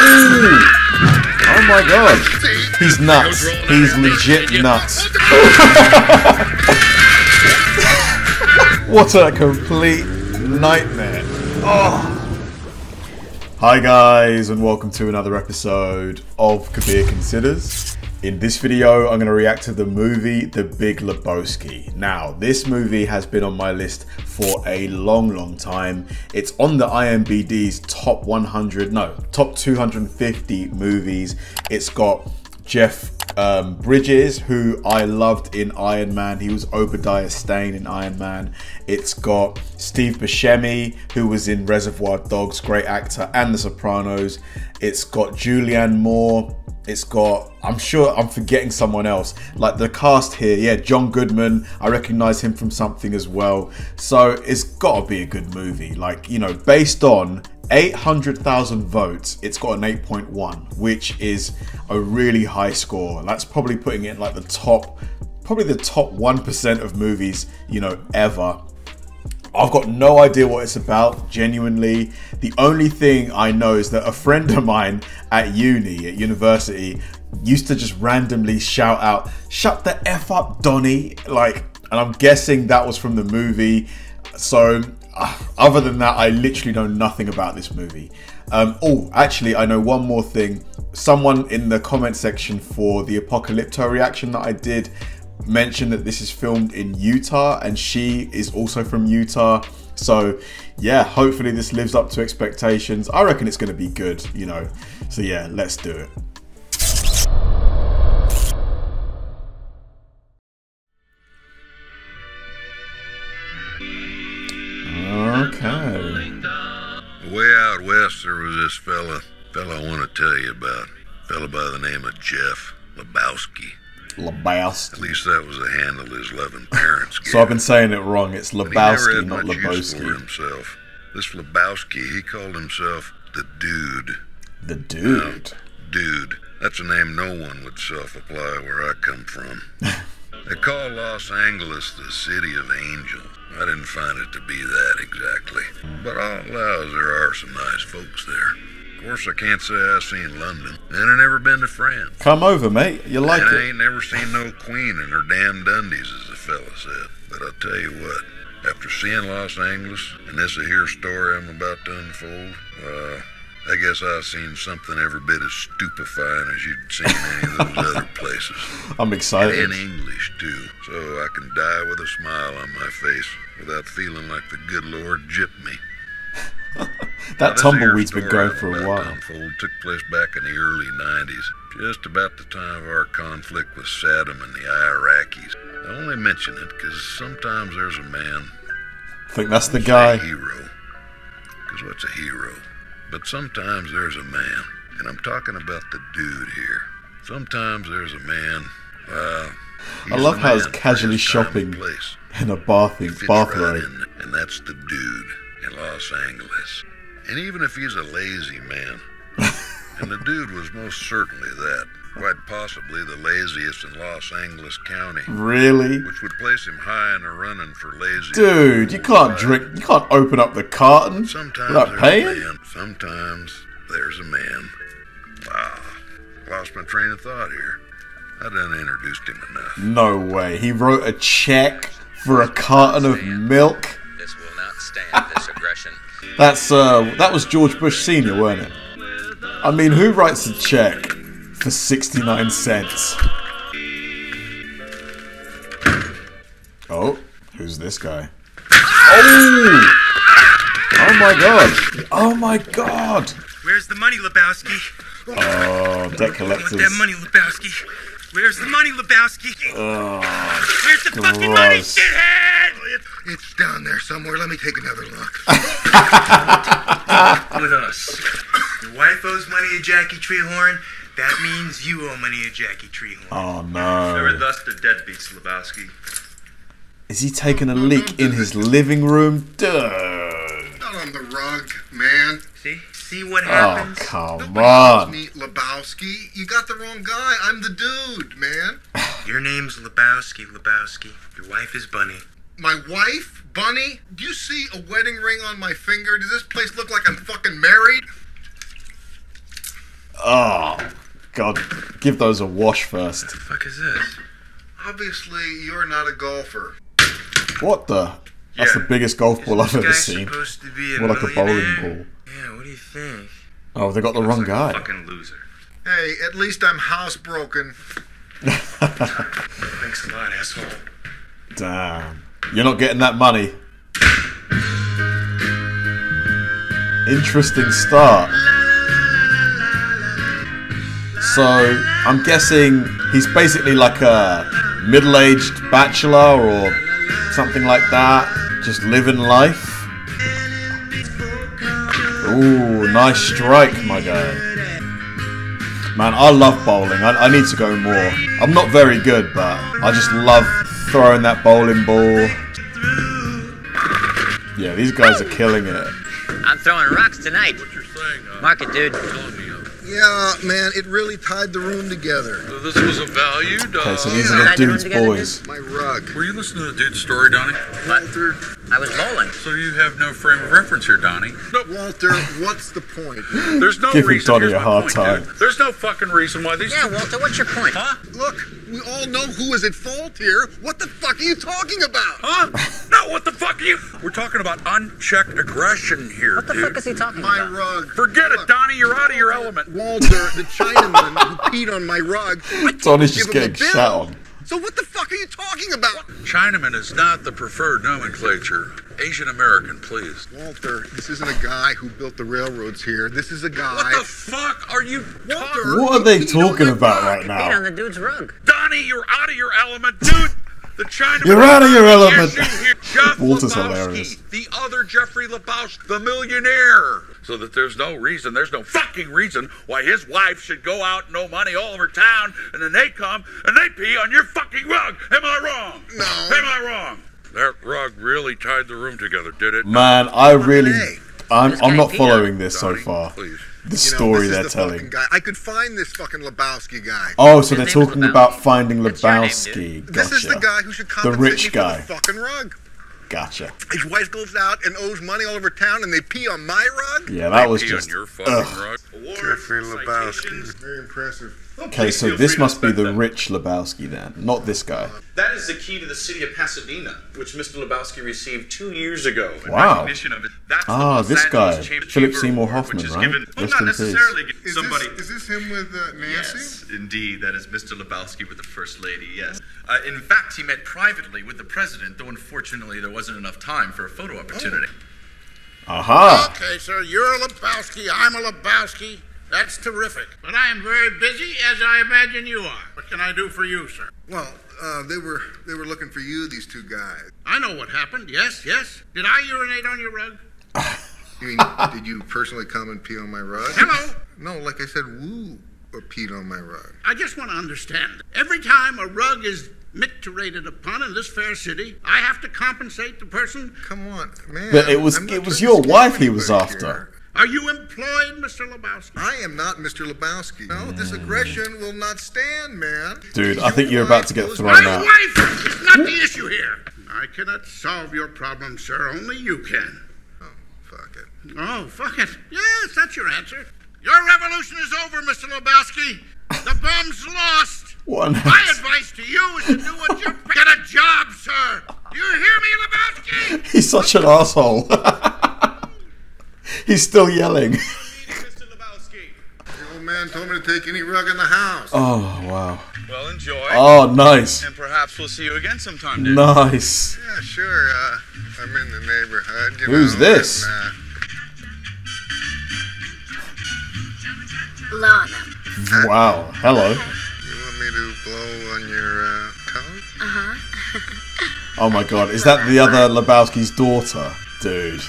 Oh! Oh my god. He's nuts. He's legit nuts. what a complete nightmare. Oh. Hi guys and welcome to another episode of Kabir Considers. In this video, I'm going to react to the movie The Big Lebowski. Now, this movie has been on my list for a long, long time. It's on the IMDb's top 100, no, top 250 movies. It's got Jeff um, Bridges, who I loved in Iron Man. He was Obadiah Stane in Iron Man. It's got Steve Buscemi, who was in Reservoir Dogs, great actor, and The Sopranos. It's got Julianne Moore. It's got, I'm sure I'm forgetting someone else. Like the cast here, yeah, John Goodman. I recognize him from something as well. So it's got to be a good movie. Like, you know, based on 800,000 votes, it's got an 8.1, which is a really high score. That's probably putting it in like the top, probably the top 1% of movies, you know, ever. I've got no idea what it's about, genuinely. The only thing I know is that a friend of mine at uni, at university, used to just randomly shout out, Shut the F up, Donnie. Like, and I'm guessing that was from the movie. So, uh, other than that, I literally know nothing about this movie. Um, oh, actually, I know one more thing. Someone in the comment section for the Apocalypto reaction that I did mentioned that this is filmed in Utah and she is also from Utah. So, yeah, hopefully this lives up to expectations. I reckon it's going to be good, you know. So, yeah, let's do it. Okay. Way out west, there was this fella, fella I want to tell you about. Fella by the name of Jeff Lebowski. Lebowski. At least that was the handle his loving parents gave So I've been saying it wrong. It's But he never Lebowski, not Lebowski. himself. This Lebowski, he called himself the Dude. The dude. Dude. That's a name no one would self-apply where I come from. they call Los Angeles the city of angels. I didn't find it to be that exactly. But I'll allow there are some nice folks there. Of course, I can't say I've seen London, and I never been to France. Come over, mate. You like and I ain't never seen no queen in her damn dundies, as the fella said. But I'll tell you what, after seeing Los Angeles and this a here story I'm about to unfold, well, I guess I've seen something every bit as stupefying as you'd seen any of those other places. I'm And excited. in English, too, so I can die with a smile on my face without feeling like the good Lord gypped me. That tumbleweed's been going for a while. unfold took place back in the early 90s, just about the time of our conflict with Saddam and the Iraqis. I only mention it because sometimes there's a man, I think that's the a guy. hero. Because what's a hero? But sometimes there's a man, and I'm talking about the dude here. Sometimes there's a man. Well, I love how he's casually his time and shopping Place in a bathing fits bathrobe. right in, and that's the dude in Los Angeles. And even if he's a lazy man, and the dude was most certainly that, quite possibly the laziest in Los Angeles County, Really? which would place him high in the running for lazy. Dude, you can't drink. You can't open up the carton Sometimes without there's paying. a man. Sometimes there's a man. Wow, lost my train of thought here. I done introduced him enough. No way. He wrote a check for a carton of milk. This will not stand this aggression. That's uh, that was George Bush Senior, weren't it? I mean, who writes a check for sixty-nine cents? Oh, who's this guy? Oh! Oh my god! Oh my god! Where's the money, Lebowski? Oh, debt collectors. that money, Lebowski. Where's the money, Lebowski? Oh, Where's the fucking money, gross. shithead? Oh, it's down there somewhere. Let me take another look. With us. Your wife owes money to Jackie Treehorn. That means you owe money to Jackie Treehorn. oh They're no! thus the deadbeats, Lebowski. Is he taking a leak in his living room? Dude! Not on the rug, man. See? See what Oh, happens? come on. Me, Lebowski. You got the wrong guy. I'm the dude, man. Your name's Lebowski, Lebowski. Your wife is Bunny. My wife, Bunny. Do you see a wedding ring on my finger? Does this place look like I'm fucking married? Oh, God. Give those a wash first. What the fuck is this? Obviously, you're not a golfer. What the? That's the biggest golf ball I've ever seen. supposed to be a More like a bowling ball. Oh, they got the wrong guy. Fucking loser. Hey, at least I'm housebroken. Thanks a lot, asshole. Damn. You're not getting that money. Interesting start. So, I'm guessing he's basically like a middle aged bachelor or something like that. Just living life. Ooh, nice strike, my guy. Man, I love bowling. I, I need to go more. I'm not very good, but I just love throwing that bowling ball. Yeah, these guys are killing it. I'm throwing rocks tonight. Mark it, dude. Yeah, man, it really tied the room together. This was a value, Uh, Okay, so these are the the dude's boys. My rug. Were you listening to the dude's story, Donnie? What? I was bowling. So you have no frame of reference here, Donnie. No, Walter, what's the point? there's no Giving reason. Donnie here's a hard point, time. dude. There's no fucking reason why these. Yeah, Walter, what's your point? Huh? Look, we all know who is at fault here. What the fuck are you talking about? Huh? No, what the fuck are you? We're talking about unchecked aggression here, What the dude. fuck is he talking My about? rug. Forget it, Look, Donnie. You're out of your element. Walter, the Chinaman who peed on my rug. I Donnie's just give him a getting bill. shat on. So what the fuck are you talking about? Chinaman is not the preferred nomenclature. Asian American, please. Walter, this isn't a guy who built the railroads here. This is a guy. What the fuck are you talking? What are they talking about like right Beat on now? the dude's rug. Donnie, you're out of your element, dude. The Chinaman. You're out of your element. issue here, Walter's hilarious. The other Jeffrey Lebowski, the millionaire. So that there's no reason, there's no fucking reason why his wife should go out no money all over town, and then they come and they pee on your fucking rug. Am I wrong? No. Am I wrong? That rug really tied the room together, did it? Man, I really. I'm, I'm not following this so far. Please. The you know, story this they're the telling. guy. I could find this fucking Lebowski guy. Oh, so His they're talking about finding That's your name, Lebowski. This is the guy who should compensate rich me guy. for the fucking rug. Gotcha. His wife goes out and owes money all over town, and they pee on my rug. Yeah, that was Pee just. on your fucking ugh. rug. Jeffrey Lebowski. Very impressive. Okay, so this must be the rich Lebowski then, not this guy. That is the key to the city of Pasadena, which Mr. Lebowski received two years ago in Wow. recognition of it. That's Ah, Los this guy, Philip Seymour Hoffman, which is right? Given, well, not in peace. necessarily given Is somebody. this, is this him with uh, Nancy? Yes, indeed, that is Mr. Lebowski with the First Lady, yes. Uh, in fact, he met privately with the President, though unfortunately there wasn't enough time for a photo opportunity. Aha! Okay, sir, you're a Lebowski, I'm a Lebowski. That's terrific. But I am very busy, as I imagine you are. What can I do for you, sir? Well, uh, they were they were looking for you, these two guys. I know what happened. Yes, yes. Did I urinate on your rug? You mean, did you personally come and pee on my rug? Hello? No, like I said, woo or peed on my rug. I just want to understand. Every time a rug is micturated upon in this fair city, I have to compensate the person. Come on, man. But it was I'm it was your wife he was after. here. Are you employed, Mr. Lebowski? I am not Mr. Lebowski. No, this aggression will not stand, man. Dude, I think you're about to get thrown My out. wife is not the issue here. I cannot solve your problem, sir. Only you can. Oh, fuck it. Oh, fuck it. Yes, that's your answer. Your revolution is over, Mr. Lebowski. The bomb's lost. What an My ass. advice to you is to do what you get a job, sir. Do you hear me, Lebowski? He's such an asshole. He's still yelling. The old man told me to take any rug in the house. Oh wow. Well, enjoy. Oh nice. And perhaps we'll see you again sometime, dude. Nice. Yeah, sure. Uh, I'm in the neighborhood. You Who's know, this? and, uh, Lana. Wow. Hello. you want me to blow on your uh, coat? Oh my god. Is that the other Lebowski's daughter? Dude.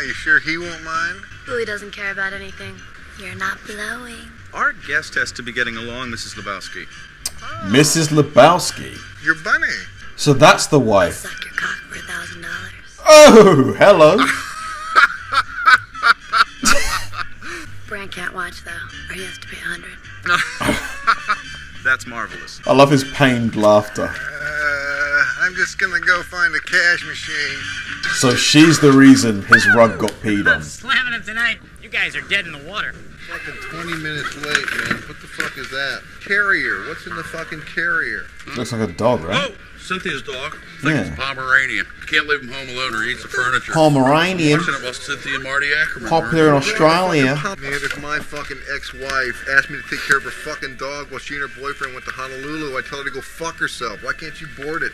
Are you sure he won't mind? Louis doesn't care about anything. You're not blowing. Our guest has to be getting along, Mrs. Lebowski. Oh. Mrs. Lebowski. Your bunny. So that's the wife. Suck your cock for a thousand dollars. Oh, hello. Brandt can't watch though, or he has to pay a hundred. That's marvelous. I love his pained laughter. Uh, I I'm just gonna go find a cash machine. So she's the reason his rug got peed on. Slamming him tonight. You guys are dead in the water. Fucking 20 minutes late, man. What the fuck is that? Carrier. What's in the fucking carrier? Looks like a dog, right? Oh, Cynthia's dog. I think Yeah. it's Pomeranian. Can't leave him home alone or he eats the furniture. Pomeranian. Watching it while Cynthia and Marty Ackerman. Popular in Australia. Man, if my fucking ex-wife asked me to take care of her fucking dog while she and her boyfriend went to Honolulu, I'd tell her to go fuck herself. Why can't you board it?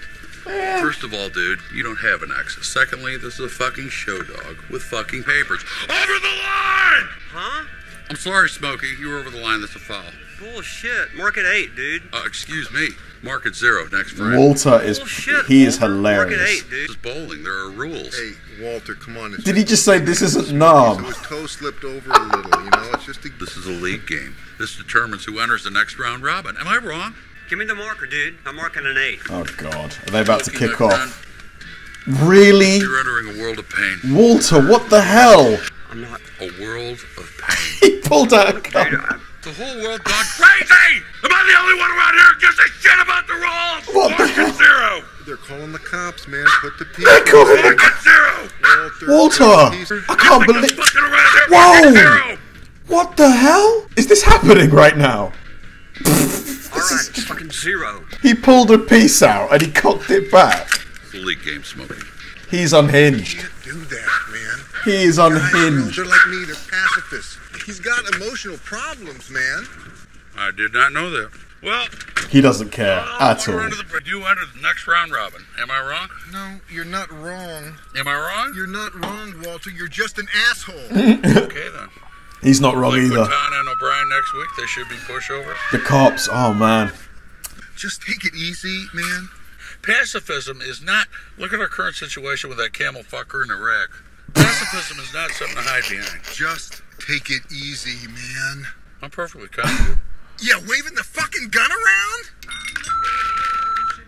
First of all, dude, you don't have an ex. Secondly, this is a fucking show dog with fucking papers. Over the line! Huh? I'm sorry, Smokey. You were over the line. That's a foul. Bullshit. Market eight, dude. Uh, excuse me. Market zero. Next friend. Walter is Bullshit, he is hilarious. Market hilarious. eight, dude. This is bowling. There are rules. Hey, Walter, come on. Did he just say this isn't So his toe slipped over a little, you know? It's just a... This is a league game. This determines who enters the next round robin. Am I wrong? Give me the marker, dude. I'm marking an eight. Oh god, are they about to kick my off? Really? You're entering a world of pain. Walter, what the hell? I'm not. A world of pain. He pulled out a gun. The whole world gone crazy! Am I the only one around here who gives a shit about the rules? What the hell? zero! They're calling the cops, man. Put the people... They're calling the Market zero! Walter. Walter! I can't believe. fucking around here. Whoa! What the hell? Is this happening right now? all right, fucking zero. He pulled a piece out and he cocked it back. It's a league game, Smokey. He's unhinged. can't do that, man. He is Guys, unhinged. They're like me. They're pacifists. He's got emotional problems, man. I did not know that. Well, He doesn't care at we're all. the, you enter the next round robin. Am I wrong? No, you're not wrong. Am I wrong? You're not wrong, Walter. You're just an asshole. Okay then. He's not wrong Like either. Quintana and O'Brien next week, they should be pushovers. The cops, oh man. just take it easy, man. Pacifism is not. Look at our current situation with that camel fucker in Iraq. Pacifism is not something to hide behind. Just take it easy, man. I'm perfectly confident. Yeah, waving the fucking gun around?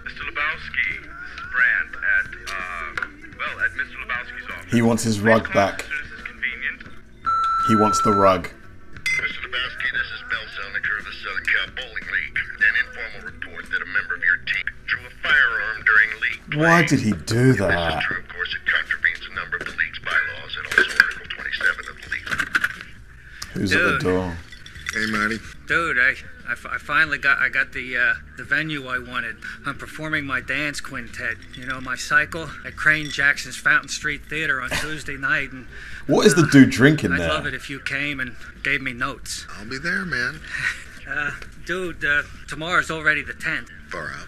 Mr. Lebowski, this is Brandt at, uh, well, at Mr. Lebowski's office. He wants his rug back. As soon as it's convenient. He wants the rug. Why did he do that? that? is true, of course. It contravenes a number of the league's bylaws and also Article 27 of the league. Who's at the door? Hey, Marty. Dude, I, I, finally got I got the uh, the venue I wanted. I'm performing my dance quintet. You know, my cycle at Crane Jackson's Fountain Street Theater on Tuesday night, and What is the dude drinking I'd love it if you came and gave me notes. I'll be there, man. Uh, dude, uh, tomorrow's already the 10th. Far out.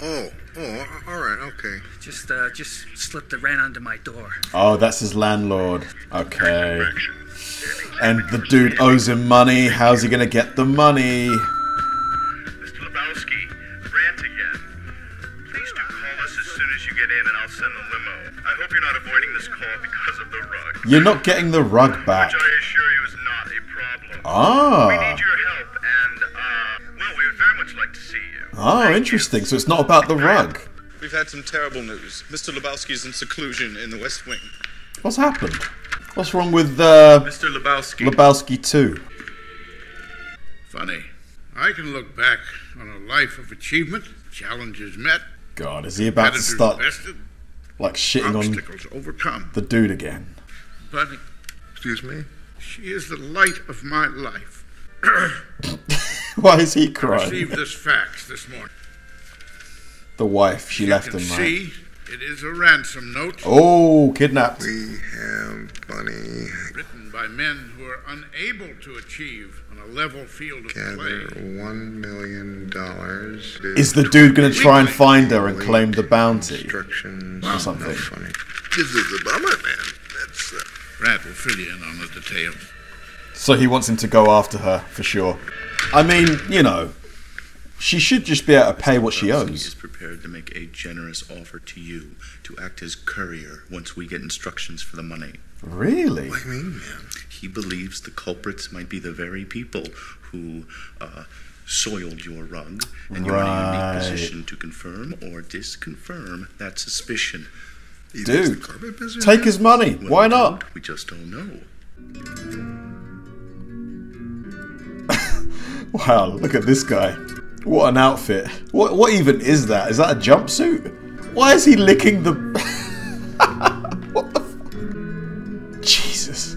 Oh, oh, all right, okay. Just uh, just slip the rent under my door. Oh, that's his landlord. Okay. And the dude owes him money. How's he gonna get the money? Mr. Lebowski, Brandt again. Please do call us as soon as you get in and I'll send the limo. I hope you're not avoiding this call because of the rug. You're not getting the rug back. Which I assure you is not a problem. We Ah. Oh, interesting. So it's not about the rug. We've had some terrible news. Mr. Lebowski is in seclusion in the West Wing. What's happened? What's wrong with uh, Mr. Lebowski. Lebowski 2? Funny. I can look back on a life of achievement, challenges met, God, is he about to attitudes start vested, like shitting on obstacles overcome. the dude again? But Excuse me? she is the light of my life. Why is he I crying? received this fax this morning. The wife, she you left can him, right? see it is a ransom note Oh, kidnapped. We have money. written by men who are unable to achieve on a level field of Gather play. one million dollars. Is the dude gonna try and find her and claim the bounty? Instructions. Or something. Not funny. This is a bummer, man. That's. Uh, Brad will fill you in on the details. So he wants him to go after her for sure. I mean, you know, she should just be able to pay what she Lebowski owes. is prepared to make a generous offer to you to act as courier once we get instructions for the money. Really? what do you mean, man? He believes the culprits might be the very people who uh, soiled your rug, and you're in a unique position to confirm or disconfirm that suspicion. He Dude, take his money. Well, Why we not? don't. We just don't know. Wow, look at this guy. What an outfit. What what even is that? Is that a jumpsuit? Why is he licking the? what the? Jesus.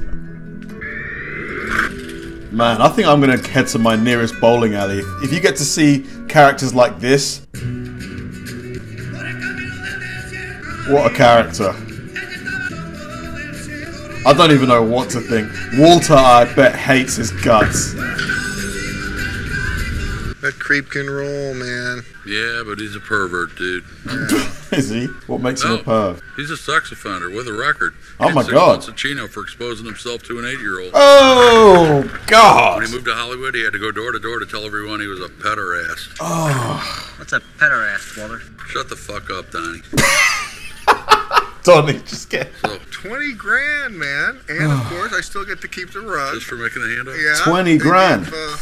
Man, I think I'm gonna head to my nearest bowling alley. If you get to see characters like this, what a character! I don't even know what to think. Walter, I bet, hates his guts. That creep can roll, man. Yeah, but he's a pervert, dude. Is he? What makes him a No. perv? He's a sex offender with a record. Oh And my six God. months of Chino for exposing himself to an eight-year-old. Oh God! When he moved to Hollywood, he had to go door to door to tell everyone he was a pederast. Oh, What's a pederast, Walter? Shut the fuck up, Donnie. Donnie, just get. 20 grand, man. And of course, I still get to keep the rug. Just for making the handout? Yeah. 20 grand. give, uh,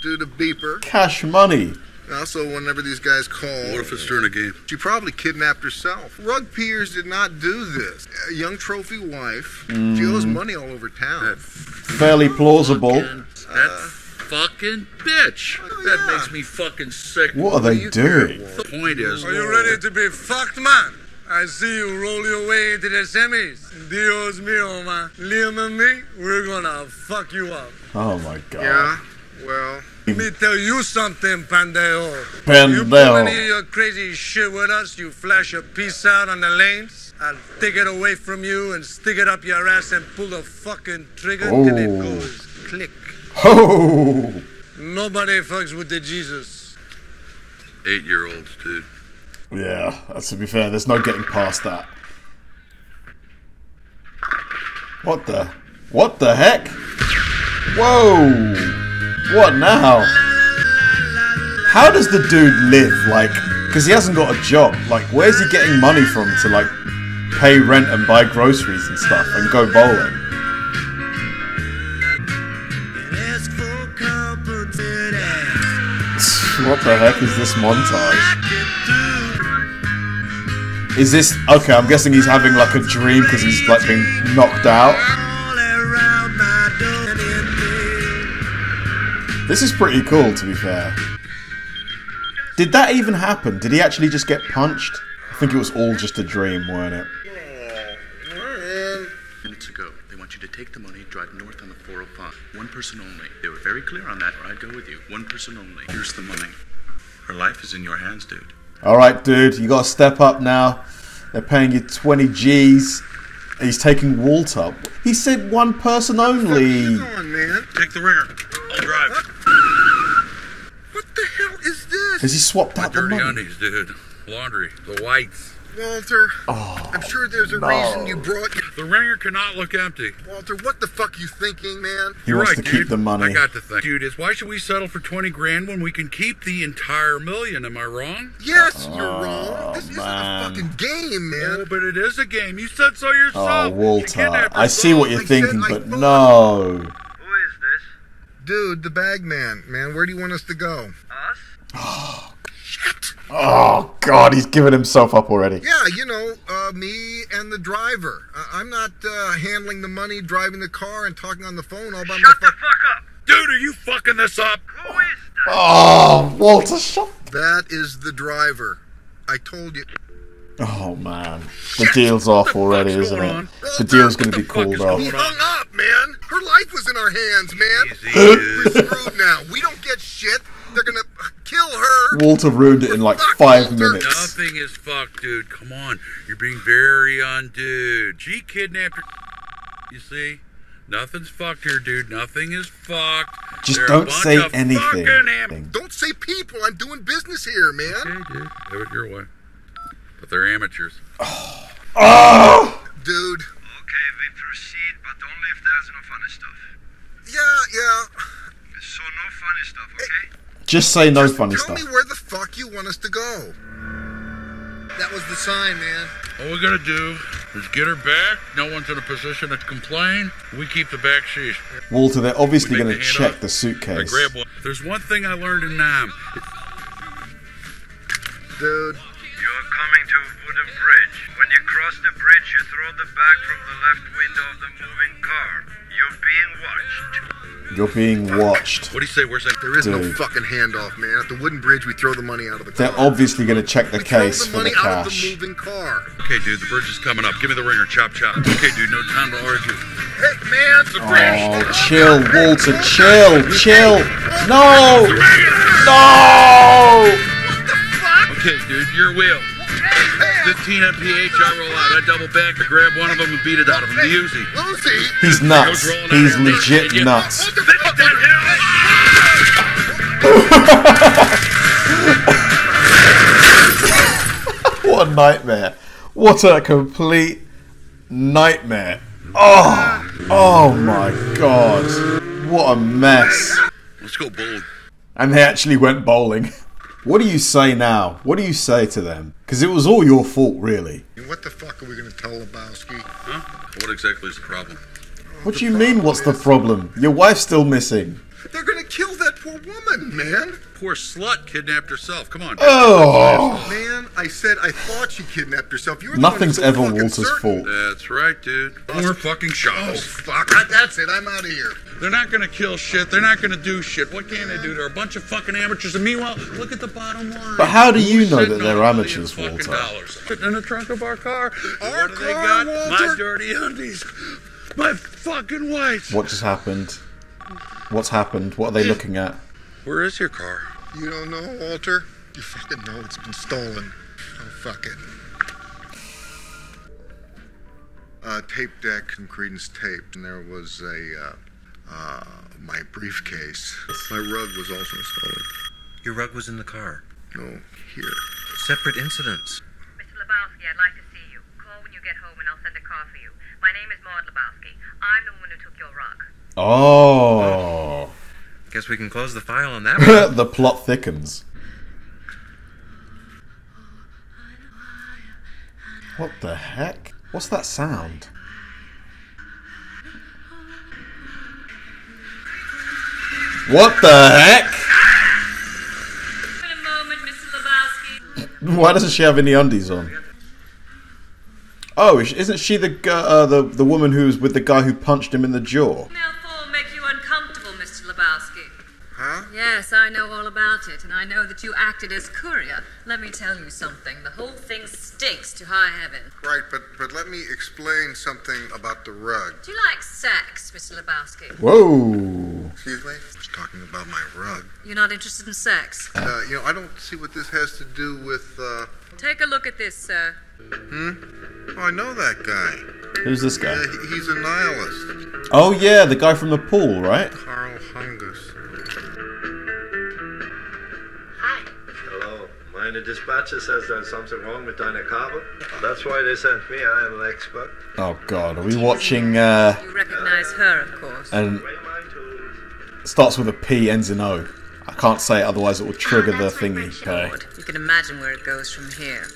do the beeper. Cash money. Also, whenever these guys call. What if it's during a game? She probably kidnapped herself. Rug peers did not do this. A young trophy wife. She Mm. owes money all over town. Fairly plausible. That fucking bitch. That makes me fucking sick. What are they doing? The point is, Are you ready to be fucked, man? I see you roll your way into the semis. Dios mío, man. Liam and me, we're gonna fuck you up. Oh my God. Yeah, well. Let me tell you something, Pandeo. Pendejo. You pull any of your crazy shit with us, you flash a piece out on the lanes, I'll take it away from you and stick it up your ass and pull the fucking trigger till it Oh. goes click. Oh. Nobody fucks with the Jesus. eight-year-olds, dude. Yeah, that's to be fair. There's no getting past that. What the? What the heck? Whoa! What now? How does the dude live? Like, because he hasn't got a job. Like, where's he getting money from to like pay rent and buy groceries and stuff and go bowling? What the heck is this montage? Is this okay? I'm guessing he's having like a dream because he's like been knocked out. This is pretty cool, to be fair. Did that even happen? Did he actually just get punched? I think it was all just a dream, weren't it? Minutes ago, they want you to take the money, drive north on the 405. One person only. They were very clear on that, or I'd go with you. One person only. Here's the money. Her life is in your hands, dude. All right, dude, you got to step up now. They're paying you 20 G's. He's taking Walter. He said one person only. Come on, man. Take the ringer. I'll drive. What the hell is this? Has he swapped out the Dirty money? undies, dude. Laundry. The whites. Walter, Oh, I'm sure there's a no. reason you brought. The ringer cannot look empty. Walter, what the fuck you thinking, man? He You're wants right, to keep the money. I got to think. Dude, is why should we settle for 20 grand when we can keep the entire million? Am I wrong? Yes, oh, you're wrong. This isn't a fucking game, man. Oh, but it is a game. You said so yourself. Oh, Walter. kidnapped I see what you're I thinking, I but thought- no. Who is this? Dude, the bag man, man. Where do you want us to go? Us? Oh, God, he's given himself up already. Yeah, you know, uh, me and the driver. I- I'm not uh, handling the money, driving the car, and talking on the phone all by myself. Shut the fuck up! Dude, are you fucking this up? Who is that? Oh, Walter, shut. That is the driver. I told you. Oh, man. The deal's off already, isn't going it? on? The deal's going to be the fuck called off. He hung up, man. Her life was in our hands, man. Easy, We're screwed now. We don't get shit. They're gonna kill her. Walter ruined it in like Fuck, five Walter. minutes. Nothing is fucked, dude. Come on. You're being very undude. She kidnapped her. You see? Nothing's fucked here, dude. Nothing is fucked. Just They're don't say anything. am- Don't say people. I'm doing business here, man. Okay, dude. Have it your way. But they're amateurs. Oh! oh! Dude. Okay, we proceed, but only if there's no funny stuff. Yeah, yeah. So no funny stuff, okay? Just say no funny Tell stuff. me where the fuck you want us to go. That was the sign, man. All we gotta do is get her back. No one's in a position to complain. We keep the back sheet. Walter, they're obviously gonna the check up. the I suitcase. grab one. There's one thing I learned in Nam. Dude. You You're coming to a wooden bridge. When you cross the bridge, you throw the bag from the left window of the moving car. You're being watched. You're being watched. What do you say? Where's that? There is no fucking handoff, man. At the wooden bridge, we throw the money out of the car. They're obviously going to check the we throw case the for money the out of the cash. moving car. Okay, dude, the bridge is coming up. Give me the ringer, chop chop. Okay, dude, no time to argue. Hey, man, it's a oh, bridge. Oh, chill, Walter, chill, chill. No! No! What the fuck? Okay, dude, your wheel. 15 mph, I roll out. I double back, I grab one of them and beat it out of him. Easy. Lucy! He's nuts. He's legit nuts. What a nightmare. What a complete nightmare. Oh, oh my god. What a mess. Let's go bold. And they actually went bowling. What do you say now? What do you say to them? Because it was all your fault, really. What the fuck are we gonna tell Lebowski? Huh? What exactly is the problem? What do you mean, what's the problem? Your wife's still missing. They're gonna kill that poor woman, man. Poor slut kidnapped herself. Come on. Oh. Man, I said I thought she kidnapped herself. You were Nothing's the ever so Walter's certain. fault. That's right, dude. More fucking shots. Oh, shots. fuck. That's it. I'm out of here. They're not gonna kill shit. They're not gonna do shit. What can they do? They're a bunch of fucking amateurs. And meanwhile, look at the bottom line. But how do you know that they're amateurs, million Walter? fucking dollars. Sitting in the trunk of our car. Our what do they car, got? My dirty undies. My fucking wife. What just happened? What's happened? What are they looking at? Where is your car? You don't know, Walter? You fucking know it's been stolen. Oh, fuck it. Uh, tape deck, some Creedence tape, and there was a, uh, uh, my briefcase. My rug was also stolen. Your rug was in the car. No, here. Separate incidents. Mr. Lebowski, I'd like to see you. Call when you get home and I'll send a car for you. My name is Maud Lebowski. I'm the woman who took your rug. Oh. Guess we can close the file on that one. the plot thickens. What the heck? What's that sound? What the heck? In a moment, Mr. Lebowski. Why doesn't she have any undies on? Oh, is- isn't she the gu- uh, the the woman who's with the guy who punched him in the jaw? Now, Thor make you uncomfortable, Mr. Lebowski. Huh? Yes, I know all about it, and I know that you acted as courier. Let me tell you something. The whole thing stinks to high heaven. Right, but but let me explain something about the rug. Do you like sex, Mr. Lebowski? Whoa. Excuse me? I was talking about my rug. You're not interested in sex? Uh, you know, I don't see what this has to do with, uh, Take a look at this, sir. hmm? Oh, I know that guy. Who's this guy? Uh, he's a nihilist. Oh yeah, the guy from the pool, right? Karl Hungus. Hello. the dispatcher says there's something wrong with Dinah Carver. That's why they sent me. I am an expert. Oh god, are we watching? uh You recognize her, of course. And starts with a P, ends in O. I can't say it, otherwise it will trigger the thingy. Okay. You can imagine where it goes from here.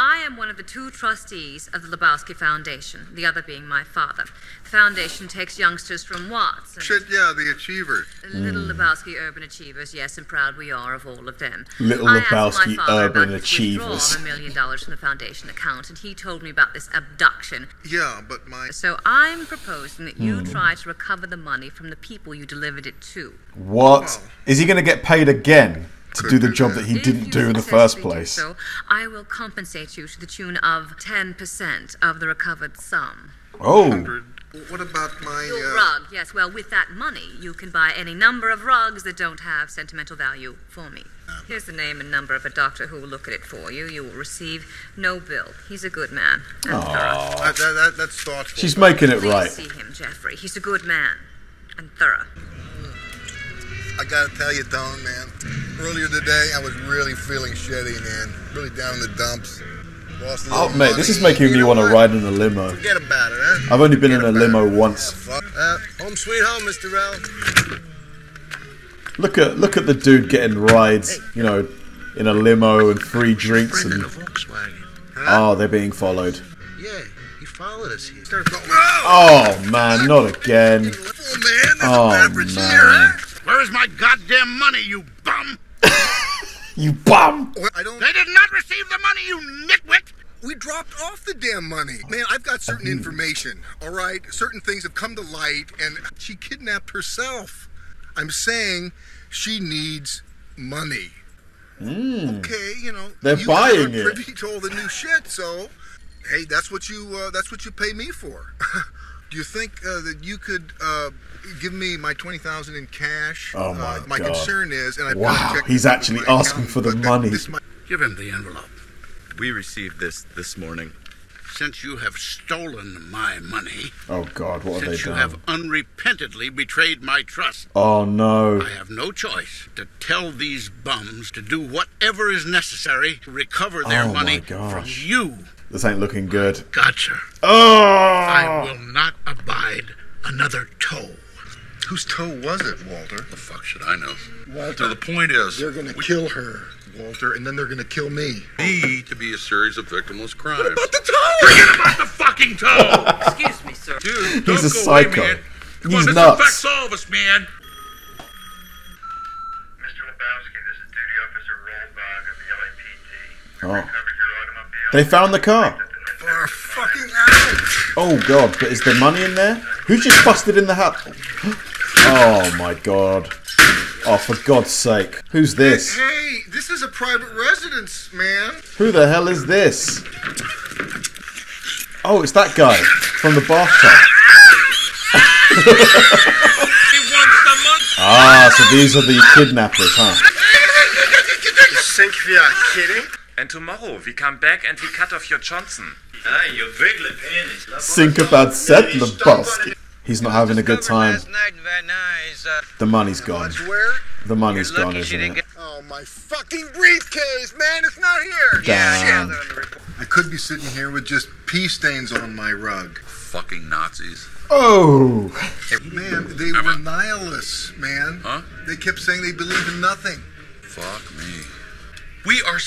I am one of the two trustees of the Lebowski Foundation, the other being my father. The foundation takes youngsters from Watts and Shit, yeah, the Achievers. little Hmm. Lebowski urban achievers, yes, and proud we are of all of them. Little I asked my Lebowski father urban about his achievers. of a million dollars from the foundation account, and he told me about this abduction. Yeah, but my. So I'm proposing that you Hmm. try to recover the money from the people you delivered it to. What is he going to get paid again to do the job that he didn't do in the first place? So I will compensate you to the tune of 10% of the recovered sum. Oh, What about my. Your Uh, rug, yes. Well, with that money, you can buy any number of rugs that don't have sentimental value for me. Here's the name and number of a doctor who will look at it for you. You will receive no bill. He's a good man. and thorough. that, that, that, that's thoughtful. she's making it Please right. see him, Jeffrey. He's a good man and thorough. I gotta tell you, Tone, man. Earlier today, I was really feeling shitty, man. Really down in the dumps. Lost Oh mate, this is making me want to ride in a limo. Forget about it, huh? I've only been in a limo once. Fuck. Uh, home sweet home, Mr. L. Look at look at the dude getting rides, you know, in a limo and free drinks and Volkswagen. oh, they're being followed. Yeah, he followed us here. Oh man, not again. Oh man, Where's my goddamn money, you bum? You bum! I don't. They did not receive the money, you nitwit! We dropped off the damn money. Man, I've got certain information, all right? Certain things have come to light, and she kidnapped herself. I'm saying she needs money. Mm. Okay, you know. They're you buying it. privy to all the new shit, so hey, that's what you uh, that's what you pay me for. Do you think uh, that you could uh, give me my twenty thousand in cash? Oh my uh, my God. concern is, and I've Wow, got to check he's actually asking accountant, for the money. might- Give him the envelope. We received this this morning. Since you have stolen my money, Oh god, what have they since you have unrepentantly betrayed my trust, Oh no. I have no choice to tell these bums to do whatever is necessary to recover their Oh, my money from you. This ain't looking good. Gotcha. Oh! I will not abide another toe. Whose toe was it, Walter? The fuck should I know? Walter. So the point is, They're gonna kill her, Walter, and then they're gonna kill me. me to be a series of victimless crimes. What about the toe? Forget about the fucking toe! Excuse me, sir. Dude, don't He's a go away, psycho. man. Come He's on, this nuts. affects all of us, man. Mr. Lebowski, this is Duty Officer Rohbock of the LAPD. Oh. Recovered your automobile. They found the car. For fucking out. Oh god, but is there money in there? Who just busted in the house? Oh my god. Oh, for God's sake. Who's this? Hey, this is a private residence, man. Who the hell is this? Oh, it's that guy from the bathtub. Ah, so these are the kidnappers, huh? You think we are kidding? And tomorrow we come back and we cut off your Johnson. Ah, you wiggly penis. Syncopad said Lebowski. He's not having a good time. The money's gone. The money's gone, isn't it? Oh, my fucking briefcase, man. It's not here. Damn. I could be sitting here with just pee stains on my rug. Fucking Nazis. Oh! Man, they were nihilists, man. Huh? They kept saying they believe in nothing. Fuck me. We are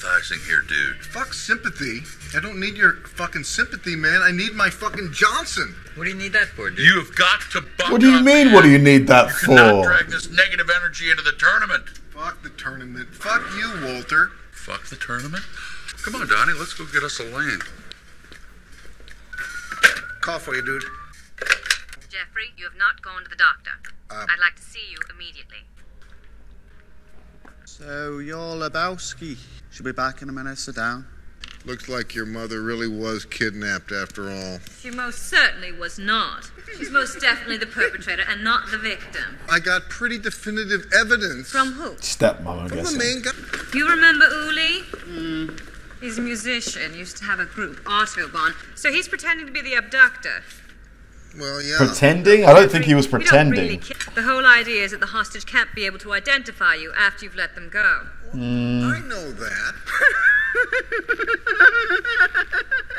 sympathizing here, dude. Fuck sympathy. I don't need your fucking sympathy, man. I need my fucking Johnson. What do you need that for, dude? You have got to buck What do you up, mean, man. what do you need that You cannot for? drag this negative energy into the tournament. Fuck the tournament. Fuck you, Walter. Fuck the tournament? Come on, Donnie, let's go get us a lane. Call for you, dude. Jeffrey, you have not gone to the doctor. Uh, I'd like to see you immediately. So you're Lebowski. She'll be back in a minute. Sit down. Looks like your mother really was kidnapped after all. She most certainly was not. She's most definitely the perpetrator and not the victim. I got pretty definitive evidence. From who? Stepmom, I'm From the main guy. You remember Uli? Mm. He's a musician, used to have a group, Autobahn. So he's pretending to be the abductor. Well, yeah. Pretending? I don't think he was You don't really pretending. ki- the whole idea is that the hostage can't be able to identify you after you've let them go. Mm, I know that.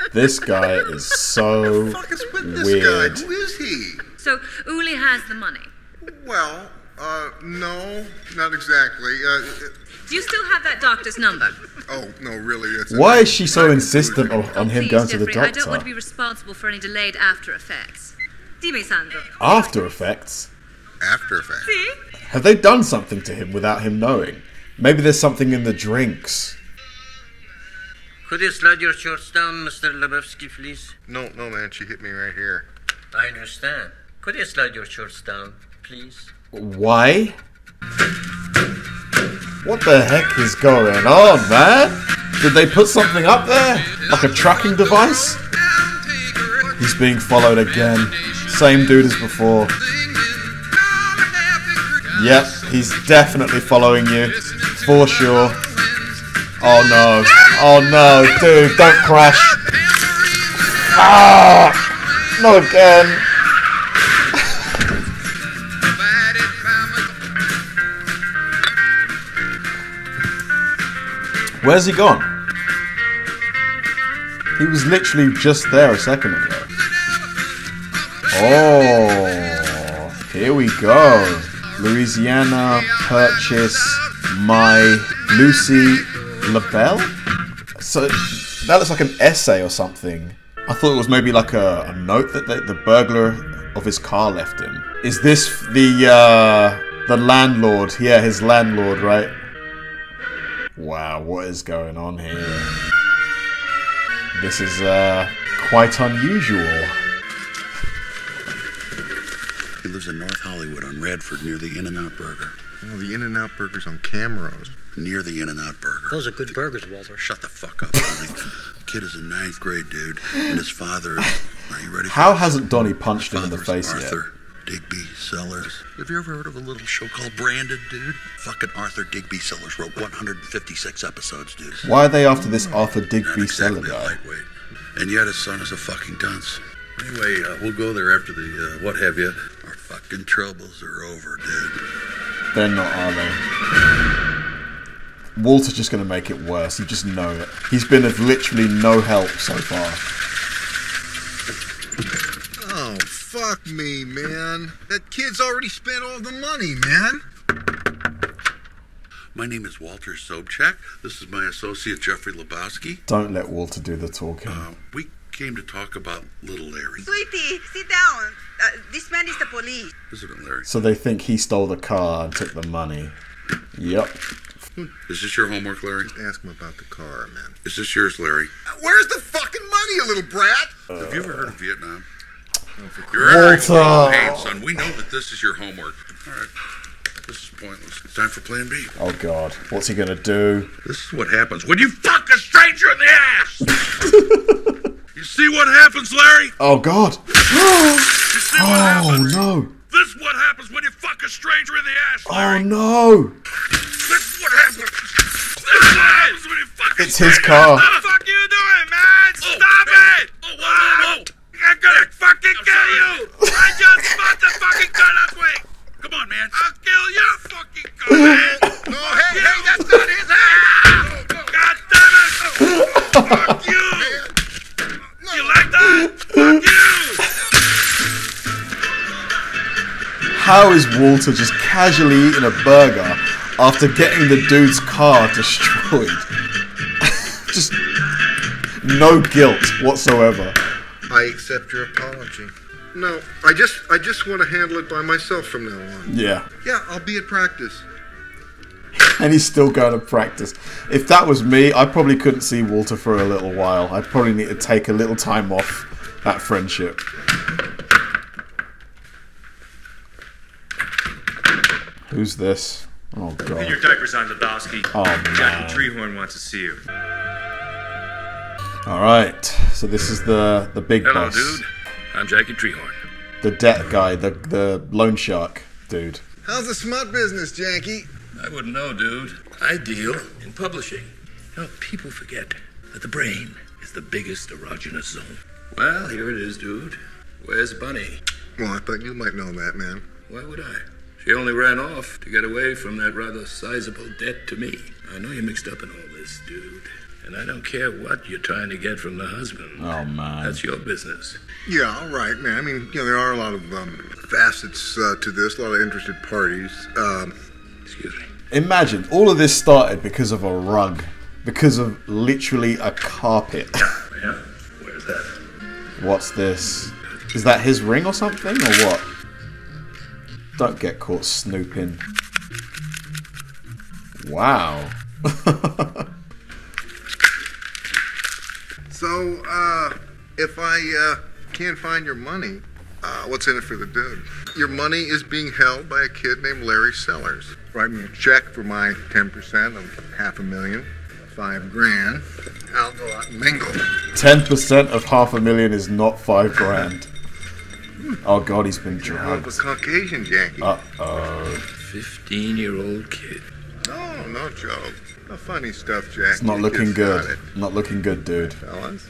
this guy is so fuck is with this weird. guy? Who is he? So Uli has the money. Well, uh, no, not exactly. Uh, Do you still have that doctor's number? oh, no, really. It's Why is she so insistent on, on him Please, going to the Jeffrey, I don't want to be responsible for any delayed after effects. Dime, Sandro. After Effects? After Effects. See? Have they done something to him without him knowing? Maybe there's something in the drinks. Could you slide your shorts down, Mr. Lebowski, please? No, no, man. She hit me right here. I understand. Could you slide your shorts down, please? Why? What the heck is going on, man? Did they put something up there? Like a tracking device? He's being followed again. Same dude as before. Yep, he's definitely following you. For sure. Oh no. Oh no, dude, don't crash. Ah! Not again. Where's he gone? He was literally just there a second ago. Oh, here we go. Louisiana purchase my Lucy LaBelle? So that looks like an essay or something. I thought it was maybe like a, a note that the, the burglar of his car left him. Is this the uh, the landlord? Yeah, his landlord, right? Wow, what is going on here? This is uh, quite unusual. He lives in North Hollywood on Radford near the In-N-Out Burger. Oh, the In-N-Out Burger's on Camrose. Near the In-N-Out Burger. Those are good burgers, Walter. Shut the fuck up, Donnie. Kid is in ninth grade, dude, and his father is. Are you ready? for How this? hasn't Donnie punched him in the Father's face yet? Arthur Digby Sellers. Have you ever heard of a little show called Branded, dude? Fucking Arthur Digby Sellers wrote 156 episodes, dude. Why are they after this Arthur Digby Not exactly a guy? lightweight. And yet his son is a fucking dunce. Anyway, uh, we'll go there after the uh, what have you. Our fucking troubles are over, dude. They're not, are they? Walter's just going to make it worse. You just know it. He's been of literally no help so far. Oh, fuck me, man. That kid's already spent all the money, man. My name is Walter Sobchak. This is my associate Jeffrey Lebowski. Don't let Walter do the talking. Uh, we came to talk about little Larry. Sweetie, sit down. Uh, this man is the police. Isn't it, Larry? So they think he stole the car and took the money. Yep. Is this your homework, Larry? Ask him about the car, man. Is this yours, Larry? Where's the fucking money, you little brat? Have you ever heard of Vietnam? You're Eric Walter. Hey, son, we know that this is your homework. All right. This is pointless. It's time for plan B. Oh god, what's he gonna do? This is what happens when you fuck a stranger in the ass. you see what happens, Larry? Oh god. You see what Oh no. This is what happens when you fuck a stranger in the ass, oh, Larry. Oh no. This is what happens. This is what happens when you fuck a It's his car. What the fuck you doing, man? Oh, Stop it! Oh, whoa, whoa, whoa. I'm gonna fucking kill you! I just bought the fucking color quick! Come on, man. I'll kill you, fucking gun, man! No, oh, hey, hey, that's not his hand! God damn it! Fuck you! How is Walter just casually eating a burger after getting the dude's car destroyed? just no guilt whatsoever. I accept your apology. No, I just I just want to handle it by myself from now on. Yeah. Yeah, I'll be at practice. And he's still going to practice. If that was me, I probably couldn't see Walter for a little while. I'd probably need to take a little time off that friendship. Who's this? Oh Pin god. your diapers on, Lebowski. Oh, man. Jackie Treehorn wants to see you. All right. So this is the the big Hello, boss. dude. I'm Jackie Treehorn. The debt guy, the the loan shark dude. How's the smut business, Jackie? I wouldn't know, dude. I deal in publishing. You know, people forget that the brain is the biggest erogenous zone. Well, here it is, dude. Where's Bunny? Well, I thought you might know that, man. Why would I? She only ran off to get away from that rather sizable debt to me. I know you're mixed up in all this, dude. And I don't care what you're trying to get from the husband. Oh man. That's your business. Yeah, all right, man. I mean, you know, there are a lot of um, facets uh, to this, a lot of interested parties. Um, Excuse me. Imagine all of this started because of a rug, because of literally a carpet. Yeah? Where's that? What's this? Is that his ring or something, or what? Don't get caught snooping. Wow. so, uh, if I uh, can't find your money, uh, what's in it for the dude? Your money is being held by a kid named Larry Sellers. Write me a check for my 10% of half a million, five grand. I'll go out and mingle. 10% of half a million is not five grand. Oh god, he's been Hell of a drugged. Caucasian Yankee. Uh oh. 15 year old kid. No, no joke. No funny stuff, Jack. It's not You looking good. it, Not looking good, dude. fellas.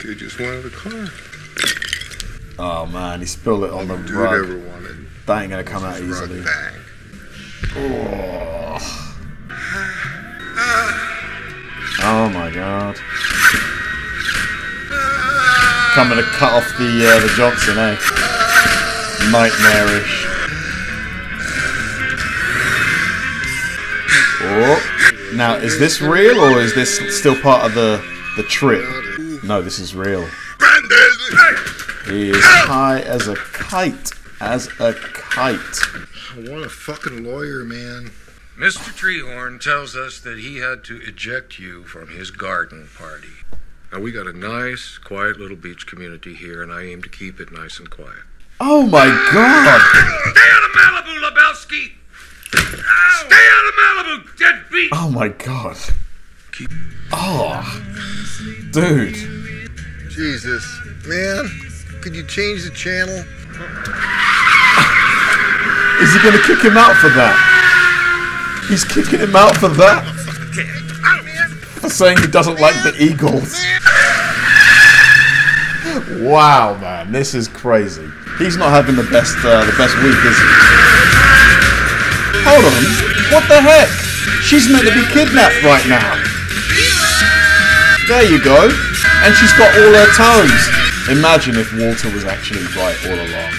Kid just wanted a car. Oh man, he spilled it on the Dude rug. ever wanted. That ain't gonna come out easily. Oh. Oh my god. Coming to cut off the uh, the Johnson, eh? Nightmarish. Oh. Now, is this real or is this still part of the the trip? No, this is real. He is high as a kite. As a kite. I want a fucking lawyer, man. Mr. Treehorn tells us that he had to eject you from his garden party. Now, we got a nice, quiet little beach community here, and I aim to keep it nice and quiet. Oh my god! Stay out of Malibu, Lebowski! Stay out of Malibu, deadbeat! Oh my god. Oh. Dude. Jesus, man, could you change the channel? Is he gonna kick him out for that? He's kicking him out for that? For saying he doesn't like the Eagles. Wow, man, this is crazy. He's not having the best uh, the best week, is he? Hold on, what the heck? She's meant to be kidnapped right now. There you go. And she's got all her toes. Imagine if Walter was actually right all along.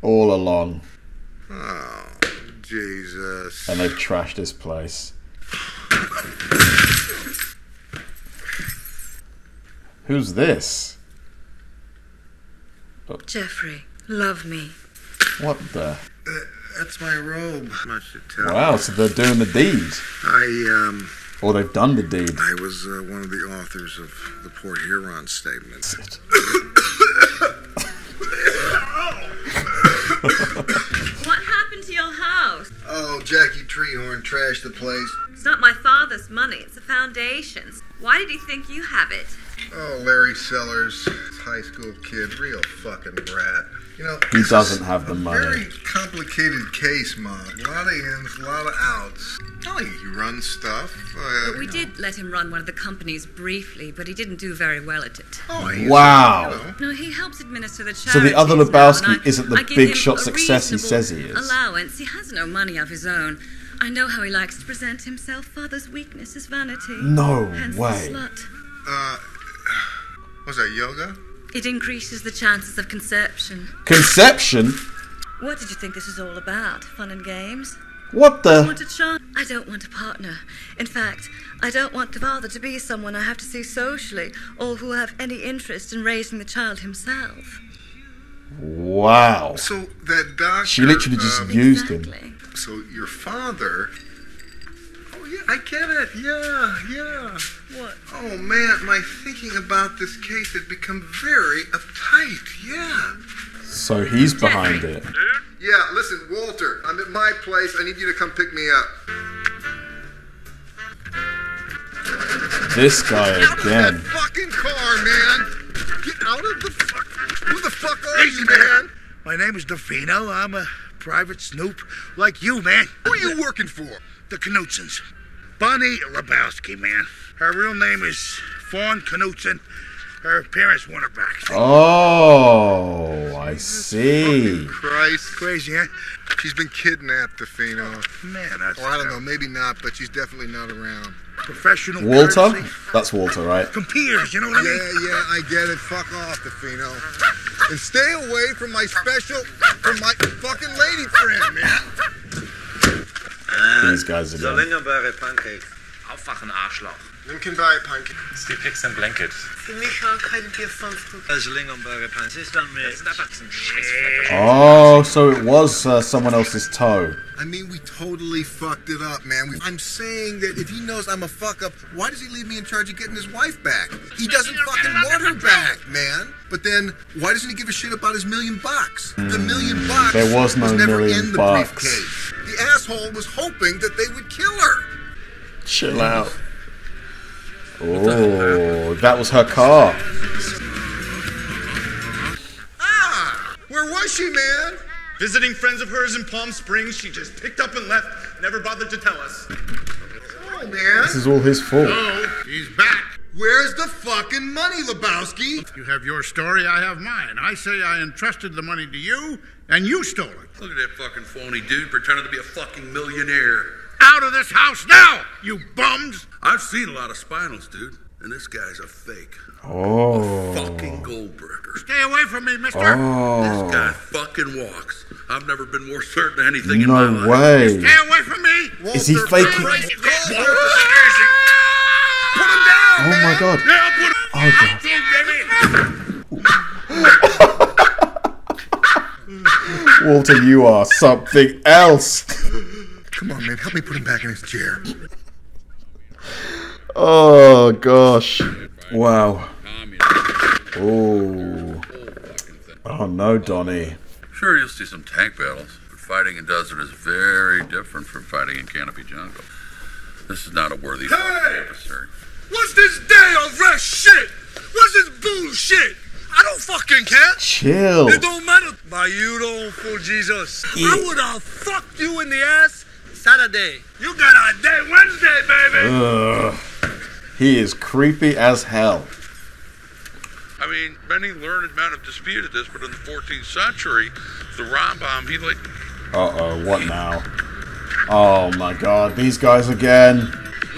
All along. Oh, Jesus. And they've trashed this place. Who's this? Oh. Jeffrey, love me. What the? Uh, that's my robe. Much to tell. Wow, so they're doing the deed. I, um, Or they've done the deed. I was uh, one of the authors of the Port Huron statement. What happened to your house? oh, Jackie Treehorn trashed the place. It's not my father's money, it's the foundation's. Why did he think you have it? Oh, Larry Sellers, high school kid, real fucking brat. You know, He doesn't have the a money. Very complicated case, Mom. A lot of ins, a lot of outs. Oh, he runs stuff. Uh, But we did let him run one of the companies briefly, but he didn't do very well at it. Oh, Wow. No, he helps administer the charity. So the other charities now, Lebowski I- isn't the big shot success he says he is. Allowance. He has no money of his own. I know how he likes to present himself. Father's weakness is vanity. No Hence the way. slut. Uh, was that yoga? It increases the chances of conception. Conception? What did you think this was all about? Fun and games? What the? I the? want a child. I don't want a partner. In fact, I don't want the father to be someone I have to see socially or who will have any interest in raising the child himself. Wow. So that doctor. She literally just um, used him. So your father. Yeah, I get it. Yeah, yeah. What? Oh man, my thinking about this case had become very uptight. Yeah. So he's behind it. Yeah. Listen, Walter, I'm at my place. I need you to come pick me up. This guy again. Of that Fucking car, man. Get out of the fuck. Who the fuck are you, man? My name is Da Fino. I'm a private snoop like you, man. Who are you working for? The Knutsons. Bunny Lebowski, man. Her real name is Fawn Knutson. Her parents want her back. Oh, I see. Christ. Crazy, huh? She's been kidnapped, Da Fino. Oh, man, that's Or I don't know, maybe not, but she's definitely not around. professional Walter? courtesy. That's Walter, right? Compeers, you know what I mean? Yeah, yeah, I get it. Fuck off, Da Fino. And stay away from my special, from my fucking lady friend, man. These guys So again. Lingonberry pancake. Aufwachen, Arschloch. Lincoln Valley Pancake. It's die Picks and Blanket. Für mich auch kein Bier von Das Lingonberry pancake. Ist dann mit. Das ist einfach so ein Scheißfleck. Oh, so it was uh, someone else's toe. I mean, we totally fucked it up, man. We, I'm saying that if he knows I'm a fuck up, why does he leave me in charge of getting his wife back? He doesn't fucking want her back, man. But then, why doesn't he give a shit about his million bucks? The million bucks There was no never million in the bucks. briefcase. The asshole was hoping that they would kill her. Chill out. Oh, that was her car. Ah, where was she, man? Visiting friends of hers in Palm Springs, she just picked up and left, never bothered to tell us. Oh, man. This is all his fault. Oh, he's back. Where's the fucking money, Lebowski? You have your story, I have mine. I say I entrusted the money to you, and you stole it. Look at that fucking phony dude pretending to be a fucking millionaire. Out of this house now, you bums! I've seen a lot of spinals, dude, and this guy's a fake. Oh. Fucking goldbricker. Stay away from me, mister. Oh. This guy fucking walks. I've never been more certain of anything in my No life. way. Stay away from me! Is he faking? Oh my god. Oh god. Walter, you are something else. Come on, man. Help me put him back in his chair. Oh gosh. Wow. Oh. Oh no, Donnie. Sure, you'll see some tank battles, but fighting in desert is very different from fighting in canopy jungle. This is not a worthy Hey! adversary. What's this day of rest shit? What's this bullshit? I don't fucking care. Chill. It don't matter. But you don't fool Jesus. I would have fucked you in the ass Saturday. You got a day Wednesday, baby. Ugh. He is creepy as hell. I mean, many learned men have disputed this, but in the 14th century, the Rambam, he like Uh oh, what now? Oh my god, these guys again.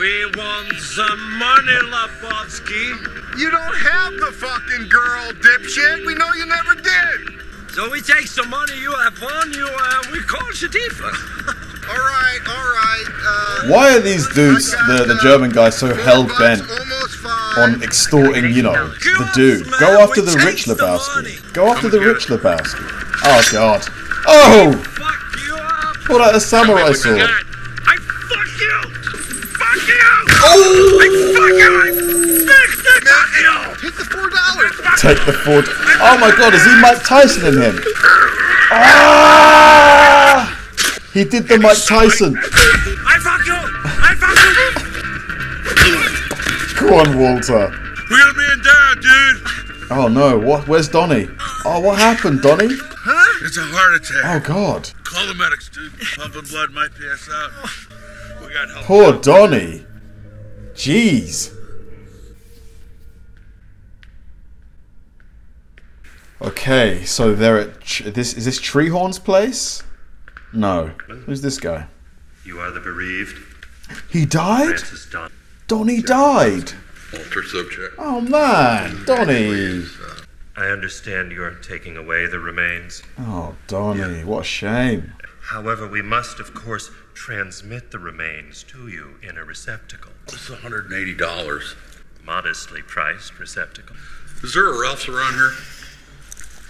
We want some money, Labotsky. You don't have the fucking girl, dipshit. We know you never did. So we take some money you have on you and we call Shadifa. all right, all right. Uh, Why are these dudes, the, the German guys, so hell bent on extorting, you know, the dude? Go after the rich Lebowski. Go after the rich Lebowski. Oh god. Oh! Pull out a samurai sword. Oh! I fuck you. I fixed it. Fuck you. Take the four dollars. Take the foot. Oh my god, is he Mike Tyson in him? Ah! He did the Mike Tyson. I fuck you. I fuck you. Go on, Walter. Got me and dad, dude. Oh no, what? Where's Donnie? Oh, what happened, Donnie? Huh? It's a heart attack. Oh god. Call the medics, dude. Pumping blood might pass out. We got help. Poor Donnie. Jeez. Okay, so they're at Ch- this. Is this Treehorn's place? No. Who's this guy? You are the bereaved. He died. Francis Donnie died. alter subject. Oh man, Donnie. I understand you are taking away the remains. Oh, Donnie, what a shame. However, we must, of course, transmit the remains to you in a receptacle. This is $180. Modestly priced receptacle. Is there a Ralph's around here?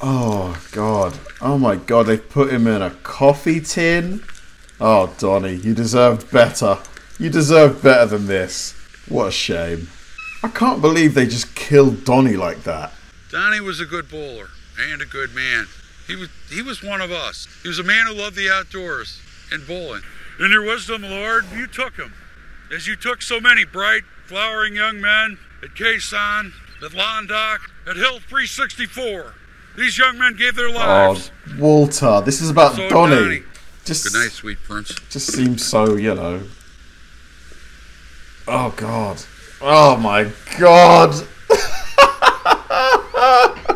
Oh god. Oh my god, they put him in a coffee tin. Oh, Donnie, you deserved better. You deserved better than this. What a shame. I can't believe they just killed Donnie like that. Donnie was a good bowler and a good man. He was he was one of us. He was a man who loved the outdoors and bowling. In your wisdom, Lord, you took him, as you took so many bright, flowering young men at Khe Sanh, at Lan Doc, at Hill 364. These young men gave their lives. Oh. Walter, this is about So Donnie. Donnie. Just, Good night, sweet prince. just seems so, you know. Oh god. Oh my god.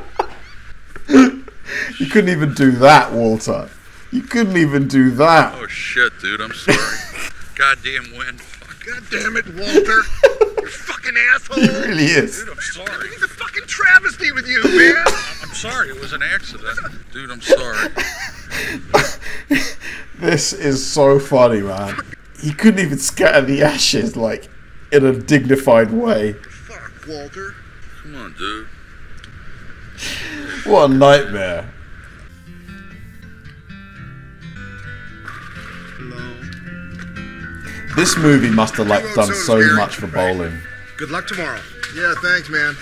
you couldn't even do that, Walter. You couldn't even do that. Oh shit, dude, I'm sorry. Goddamn wind. God damn it, Walter. you fucking asshole. He really is. Dude, I'm sorry. It's a fucking travesty with you, man. I'm sorry. It was an accident. Dude, I'm sorry. This is so funny, man. He couldn't even scatter the ashes like in a dignified way. Fuck, Walter. Come on, dude. What a nightmare. This movie must have like done so much for bowling. Good luck tomorrow. Yeah, thanks, man.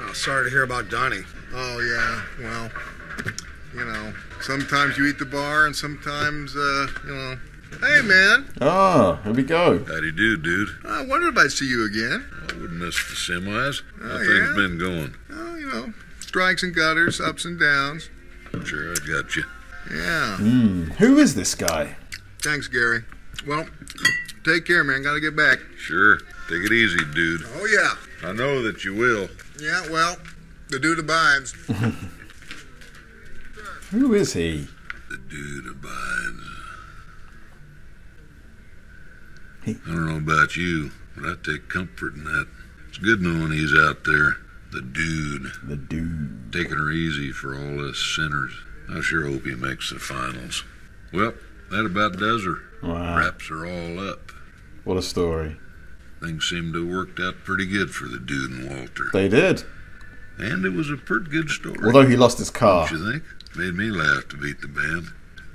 Oh, sorry to hear about Donnie. Oh, yeah. Well, you know, sometimes you eat the bar, and sometimes, uh, you know. Hey, man. Oh, here we go. How do you do, dude? I wondered if I'd see you again. I wouldn't miss the semis. How Oh, things yeah? been going? Oh, you know, strikes and gutters, ups and downs. Sure, I got you. Yeah. Hmm. Who is this guy? Thanks, Gary. Well, take care, man. Gotta get back. Sure. Take it easy, dude. Oh, yeah. I know that you will. Yeah, well, the dude abides. Who is he? The dude abides. I don't know about you, but I take comfort in that. It's good knowing he's out there. The dude. The dude. Taking her easy for all us sinners. I sure hope he makes the finals. Well, that about does her. Wow. Wraps her all up. What a story. Things seem to have worked out pretty good for the dude and Walter. They did. And it was a pretty good story. Although he lost his car. Don't you think? Made me laugh to beat the band.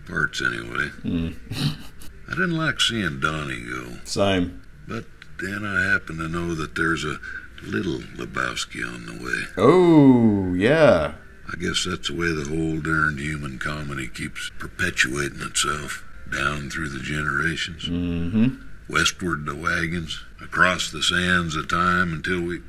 Parts, anyway. Hmm. I didn't like seeing Donnie go. Same. But then I happen to know that there's a little Lebowski on the way. Oh, yeah. I guess that's the way the whole darned human comedy keeps perpetuating itself down through the generations. Mm-hmm. Westward the wagons, across the sands of time until we.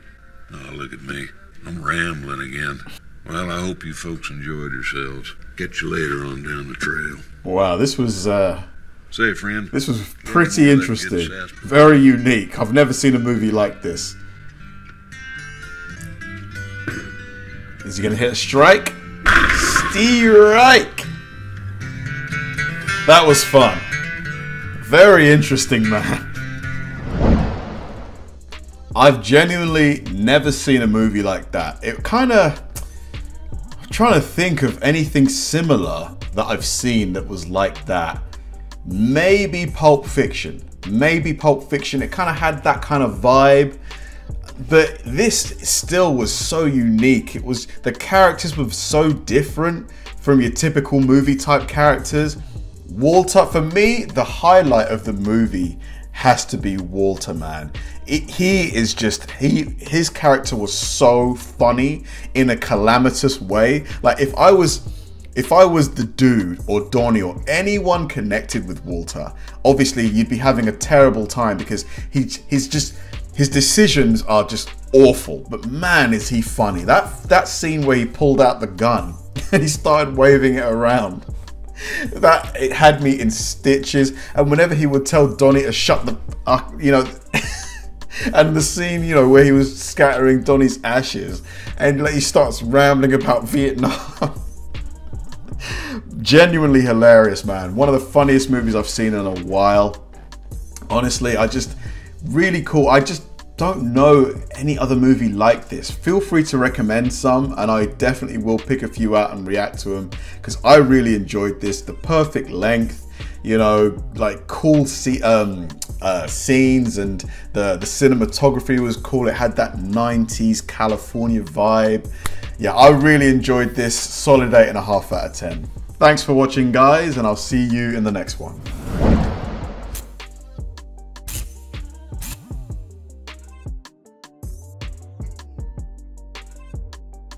Oh, look at me. I'm rambling again. Well, I hope you folks enjoyed yourselves. Catch you later on down the trail. Wow, this was uh, Say, friend. this was pretty interesting, very unique. I've never seen a movie like this. Is he gonna hit a strike? Strike! That was fun. Very interesting, man. I've genuinely never seen a movie like that. It kind of. I'm trying to think of anything similar that I've seen that was like that. Maybe Pulp Fiction. Maybe Pulp Fiction. It kind of had that kind of vibe. But this still was so unique. It was the characters were so different from your typical movie type characters. Walter, for me, the highlight of the movie has to be Walter, man. It, he is just he his character was so funny in a calamitous way. Like if I was if I was the dude or Donnie or anyone connected with Walter, obviously you'd be having a terrible time because he he's just his decisions are just awful. But man, is he funny. That that scene where he pulled out the gun and he started waving it around. That it had me in stitches. And whenever he would tell Donnie to shut the, uh, you know, and the scene, you know, where he was scattering Donnie's ashes, and like, he starts rambling about Vietnam. Genuinely hilarious, man. One of the funniest movies I've seen in a while. Honestly, I just really cool. I just don't know any other movie like this. Feel free to recommend some, and I definitely will pick a few out and react to them because I really enjoyed this. The perfect length, you know, like cool see, um, uh, scenes, and the the cinematography was cool. It had that 90s California vibe. Yeah, I really enjoyed this. Solid eight and a half out of ten. Thanks for watching, guys, and I'll see you in the next one.